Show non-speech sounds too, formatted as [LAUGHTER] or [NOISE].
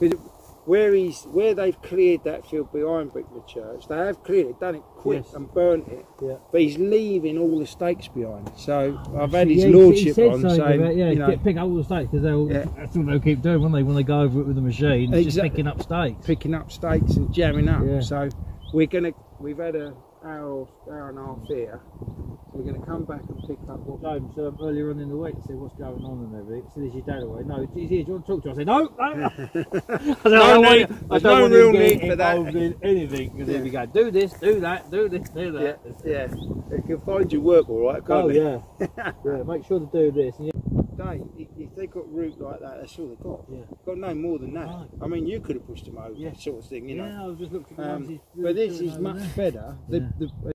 Because where he's where they've cleared that field behind Brickler Church, they have cleared it, done it quick Yes. and burnt it. Yeah. But he's leaving all the stakes behind. So I've had Yeah, his he- he lordship said on saying, about, yeah, you know, pick up all the stakes because they'll. Yeah. That's what they'll keep doing when they when they go over it with the machine. It's just picking up stakes. picking up stakes and jamming up. Yeah. So we're gonna we've had a hour hour and a half here. We're gonna come back and pick up what James um, earlier on in the week said what's going on and everything. So is your dad away? No, he's here. Do you want to talk to us? I said no, no. no. [LAUGHS] I I No don't want need- you- I don't no want real need for that. in anything. Because Yeah. if you go, do this, do that, do this, do yeah, that. yeah. They can find your work all right, can't Oh they? yeah, [LAUGHS] yeah. Make sure to do this. And you, They, if- they got root like that, that's all they got. Yeah. Got no more than that. Right. I mean, you could have pushed them over, Yeah. sort of thing, you know. yeah, I was just looking. at Um, but this is much better. The, the,